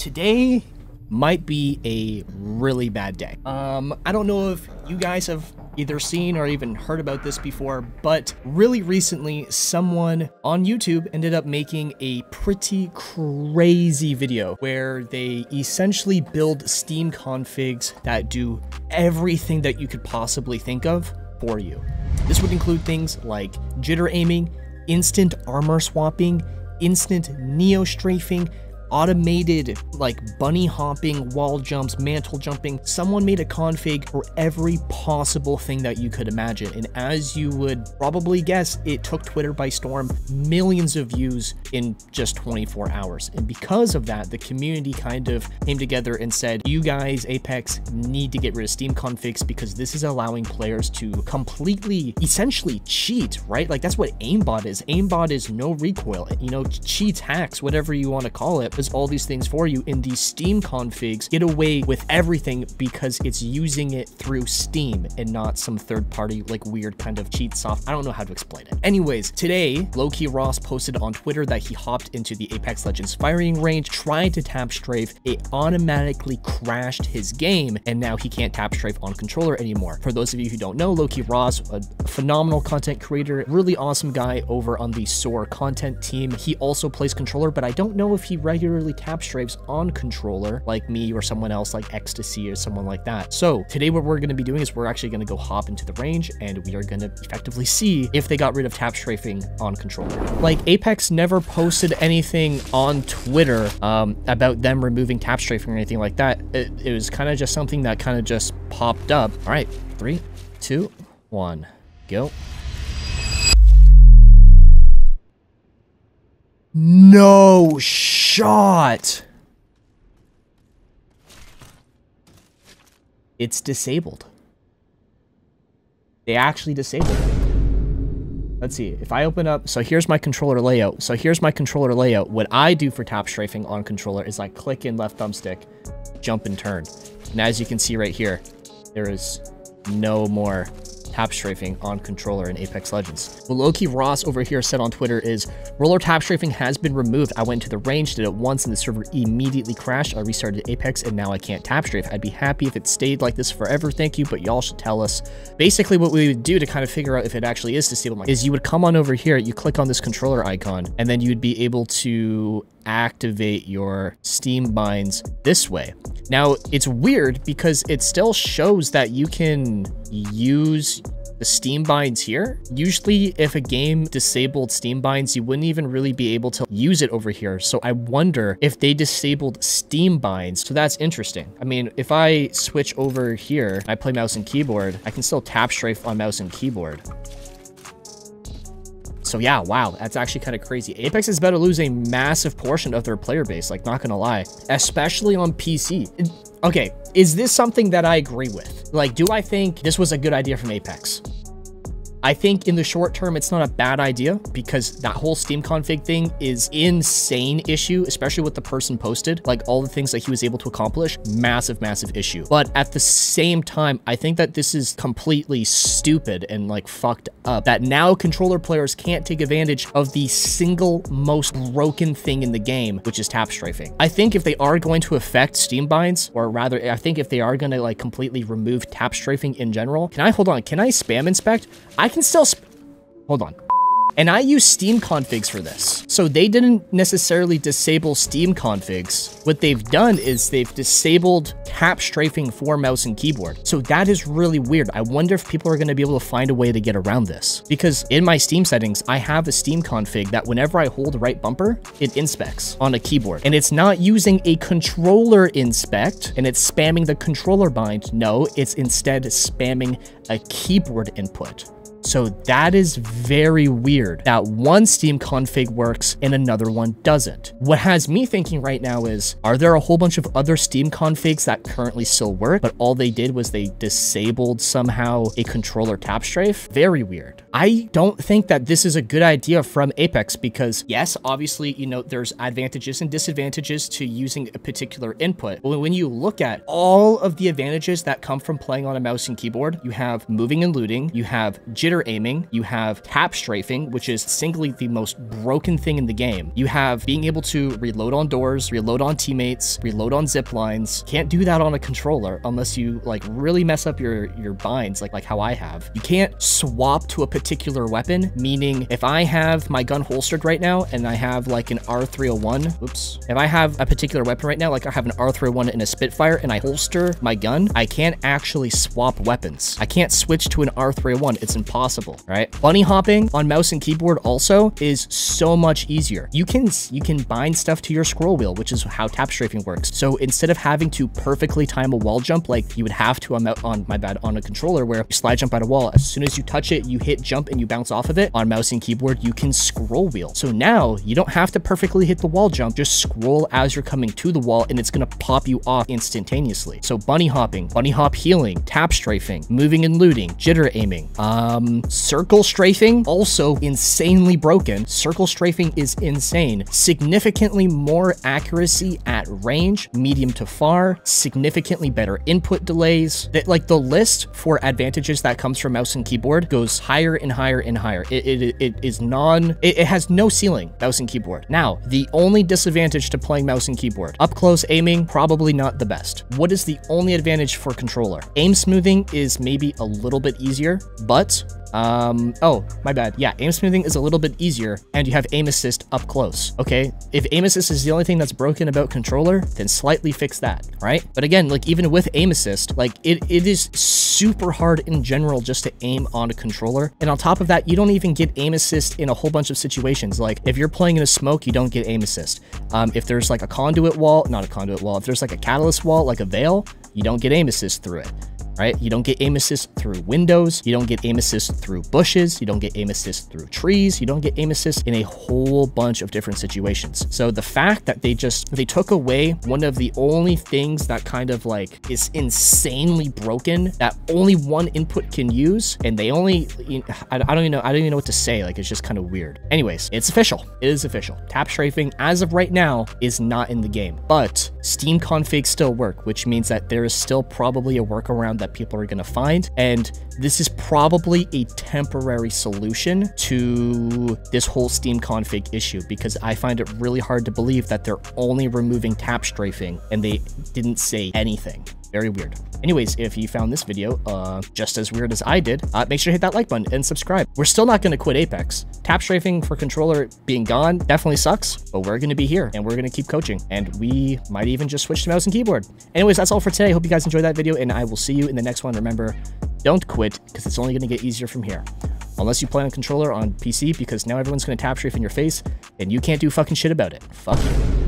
today might be a really bad day. Um, I don't know if you guys have either seen or even heard about this before, but really recently, someone on YouTube ended up making a pretty crazy video where they essentially build Steam configs that do everything that you could possibly think of for you. This would include things like jitter aiming, instant armor swapping, instant neo strafing, automated like bunny hopping, wall jumps, mantle jumping. Someone made a config for every possible thing that you could imagine. And as you would probably guess, it took Twitter by storm, millions of views in just 24 hours. And because of that, the community kind of came together and said, you guys, Apex, need to get rid of Steam configs because this is allowing players to completely, essentially cheat, right? Like that's what aimbot is. Aimbot is no recoil, you know, cheats, hacks, whatever you want to call it does all these things for you in these Steam configs, get away with everything because it's using it through Steam and not some third party like weird kind of cheat soft. I don't know how to explain it. Anyways, today, Loki Ross posted on Twitter that he hopped into the Apex Legends firing range, tried to tap strafe. It automatically crashed his game, and now he can't tap strafe on controller anymore. For those of you who don't know, Loki Ross, a phenomenal content creator, really awesome guy over on the Soar content team. He also plays controller, but I don't know if he regularly regularly tap strafes on controller like me or someone else like Extesyy or someone like that. So today what we're going to be doing is we're actually going to go hop into the range and we are going to effectively see if they got rid of tap strafing on controller. Like Apex never posted anything on Twitter um, about them removing tap strafing or anything like that. It, it was kind of just something that kind of just popped up. All right, three, two, one, go. No shot. It's disabled. They actually disabled it. Let's see, if I open up, so here's my controller layout. So here's my controller layout. What I do for tap strafing on controller is I click in left thumbstick, jump and turn. And as you can see right here, there is no more tap strafing on controller in Apex Legends. What Loki Ross over here said on Twitter is, roller tap strafing has been removed. I went to the range, did it once, and the server immediately crashed. I restarted Apex, and now I can't tap strafe. I'd be happy if it stayed like this forever. Thank you, but y'all should tell us. Basically, what we would do to kind of figure out if it actually is disabled is you would come on over here, you click on this controller icon, and then you'd be able to activate your Steam binds this way. Now, it's weird because it still shows that you can use the Steam binds here. Usually if a game disabled Steam binds, you wouldn't even really be able to use it over here. So I wonder if they disabled Steam binds. So that's interesting. I mean, if I switch over here, I play mouse and keyboard, I can still tap strafe on mouse and keyboard. So yeah, wow, that's actually kind of crazy. Apex is about to lose a massive portion of their player base, like not gonna lie, especially on PC. Okay, is this something that I agree with? Like, do I think this was a good idea from Apex? I think in the short term, it's not a bad idea because that whole Steam config thing is insane issue, especially what the person posted, like all the things that he was able to accomplish, massive, massive issue. But at the same time, I think that this is completely stupid and like fucked up that now controller players can't take advantage of the single most broken thing in the game, which is tap strafing. I think if they are going to affect Steam binds, or rather, I think if they are going to like completely remove tap strafing in general, can I hold on? Can I spam inspect? I can still... Hold on. And I use Steam configs for this. So they didn't necessarily disable Steam configs. What they've done is they've disabled tap strafing for mouse and keyboard. So that is really weird. I wonder if people are going to be able to find a way to get around this. Because in my Steam settings, I have a Steam config that whenever I hold right bumper, it inspects on a keyboard. And it's not using a controller inspect and it's spamming the controller bind. No, it's instead spamming a keyboard input. So that is very weird that one Steam config works and another one doesn't. What has me thinking right now is, are there a whole bunch of other Steam configs that currently still work, but all they did was they disabled somehow a controller tap strafe? Very weird. I don't think that this is a good idea from Apex because yes, obviously, you know, there's advantages and disadvantages to using a particular input. But when you look at all of the advantages that come from playing on a mouse and keyboard, you have moving and looting, you have jitter aiming, you have tap strafing, which is singly the most broken thing in the game. You have being able to reload on doors, reload on teammates, reload on zip lines. Can't do that on a controller unless you like really mess up your, your binds, like, like how I have. You can't swap to a particular weapon, meaning if I have my gun holstered right now and I have like an R301, oops, if I have a particular weapon right now, like I have an R301 and a Spitfire and I holster my gun, I can't actually swap weapons. I can't switch to an R301. It's impossible, right? Bunny hopping on mouse and keyboard also is so much easier. You can you can bind stuff to your scroll wheel, which is how tap strafing works. So instead of having to perfectly time a wall jump like you would have to on, on my bad on a controller where you slide jump at a wall, as soon as you touch it, you hit jump and you bounce off of it. On mouse and keyboard, you can scroll wheel. So now you don't have to perfectly hit the wall jump, just scroll as you're coming to the wall and it's gonna pop you off instantaneously. So bunny hopping, bunny hop healing, tap strafing, moving and looting, jitter aiming, um, circle strafing, also insanely broken. Circle strafing is insane. Significantly more accuracy at range, medium to far, significantly better input delays. That like the list for advantages that comes from mouse and keyboard goes higher and higher and higher. It, it, it is non, it, it has no ceiling, mouse and keyboard. Now, the only disadvantage to playing mouse and keyboard, up close aiming, probably not the best. What is the only advantage for controller? Aim smoothing is maybe a little bit easier, but um, oh, my bad. Yeah, aim smoothing is a little bit easier, and you have aim assist up close. Okay, if aim assist is the only thing that's broken about controller, then slightly fix that, right? But again, like even with aim assist, like it, it is super hard in general just to aim on a controller. And on top of that, you don't even get aim assist in a whole bunch of situations. Like if you're playing in a smoke, you don't get aim assist. Um, if there's like a conduit wall, not a conduit wall, if there's like a catalyst wall, like a veil, you don't get aim assist through it right? You don't get aim assist through windows. You don't get aim assist through bushes. You don't get aim assist through trees. You don't get aim assist in a whole bunch of different situations. So the fact that they just, they took away one of the only things that kind of like is insanely broken that only one input can use and they only, I don't even know, I don't even know what to say. Like it's just kind of weird. Anyways, it's official. It is official. Tap strafing as of right now is not in the game, but Steam configs still work, which means that there is still probably a workaround that people are going to find. And this is probably a temporary solution to this whole Steam config issue because I find it really hard to believe that they're only removing tap strafing and they didn't say anything. Very weird. Anyways, if you found this video uh, just as weird as I did, uh, make sure to hit that like button and subscribe. We're still not going to quit Apex. Tap strafing for controller being gone definitely sucks, but we're going to be here and we're going to keep coaching. And we might even just switch to mouse and keyboard. Anyways, that's all for today. Hope you guys enjoyed that video and I will see you in the next one. Remember, don't quit because it's only going to get easier from here. Unless you play on controller on PC because now everyone's going to tap strafe in your face and you can't do fucking shit about it. Fuck you.